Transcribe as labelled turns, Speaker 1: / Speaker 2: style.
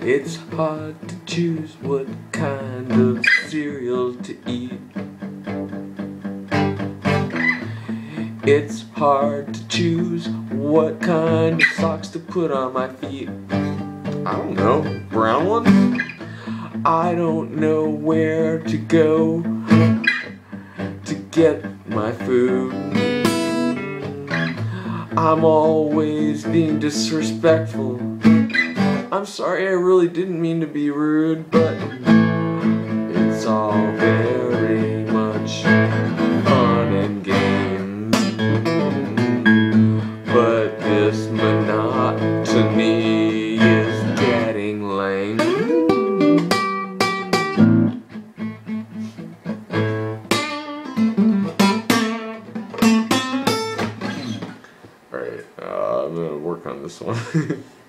Speaker 1: It's hard to choose what kind of cereal to eat. It's hard to choose what kind of socks to put on my feet. I don't know, brown ones? I don't know where to go to get my food. I'm always being disrespectful. I'm sorry, I really didn't mean to be rude, but it's all very much fun and games. But this monotony is getting lame. Alright, uh, I'm gonna work on this one.